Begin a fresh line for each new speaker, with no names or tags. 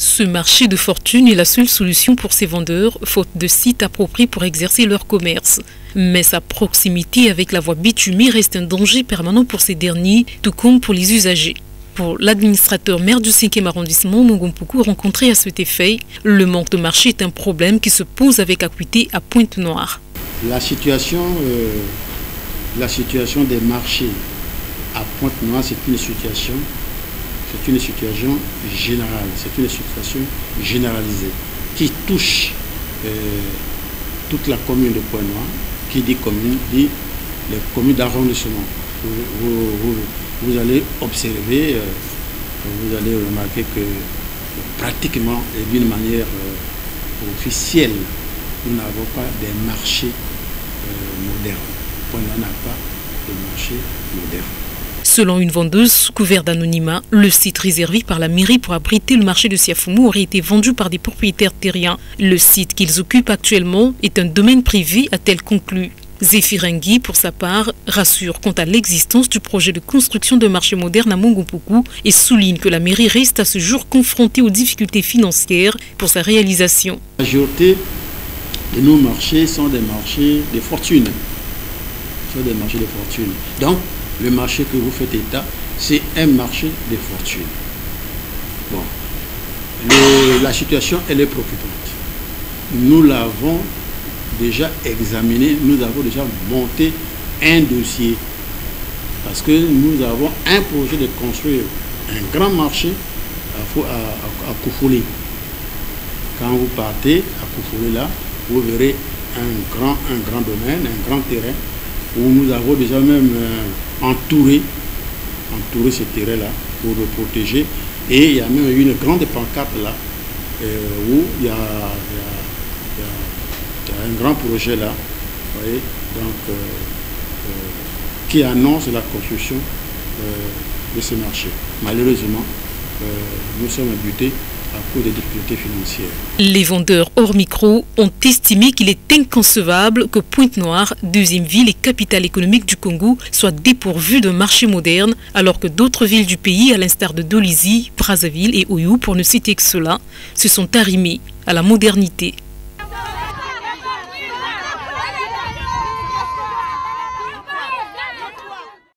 Ce marché de fortune est la seule solution pour ces vendeurs, faute de sites appropriés pour exercer leur commerce. Mais sa proximité avec la voie bitumée reste un danger permanent pour ces derniers, tout comme pour les usagers. Pour l'administrateur maire du 5e arrondissement, Mongompuku, rencontré à cet effet, le manque de marché est un problème qui se pose avec acuité à Pointe-Noire.
La situation, euh, la situation des marchés à Pointe-Noire, c'est une situation c'est une situation générale, c'est une situation généralisée qui touche euh, toute la commune de Pointe-Noire, qui dit commune, dit les communes d'arrondissement. Vous, allez observer, euh, vous allez remarquer que pratiquement et d'une manière euh, officielle, nous n'avons pas des marchés modernes. Pointe-Noire n'a pas de marché moderne.
Selon une vendeuse sous couvert d'anonymat, le site réservé par la mairie pour abriter le marché de Siafoumou aurait été vendu par des propriétaires terriens. Le site qu'ils occupent actuellement est un domaine privé, a-t-elle conclu. Zéphirengui, pour sa part, rassure quant à l'existence du projet de construction de marché moderne à Mongompoku et souligne que la mairie reste à ce jour confrontée aux difficultés financières pour sa réalisation.
La majorité de nos marchés sont des marchés de fortune. Des marchés de fortune. Donc, le marché que vous faites état, c'est un marché de fortune. Bon. la situation, elle est préoccupante. Nous l'avons déjà examiné, nous avons déjà monté un dossier. Parce que nous avons un projet de construire un grand marché à, à, Quand vous partez à Koufoulé là, vous verrez un grand, un grand domaine, un grand terrain où nous avons déjà même euh, entouré, entouré ce terrain-là pour le protéger. Et il y a même une grande pancarte là euh, où il y, a, un grand projet là, voyez, donc, euh, qui annonce la construction de ce marché. Malheureusement, nous sommes butés des difficultés financières.
Les vendeurs hors micro ont estimé qu'il est inconcevable que Pointe-Noire, deuxième ville et capitale économique du Congo, soit dépourvue d'un marché moderne, alors que d'autres villes du pays, à l'instar de Dolisie, Brazzaville et Oyo, pour ne citer que cela, se sont arrimées à la modernité.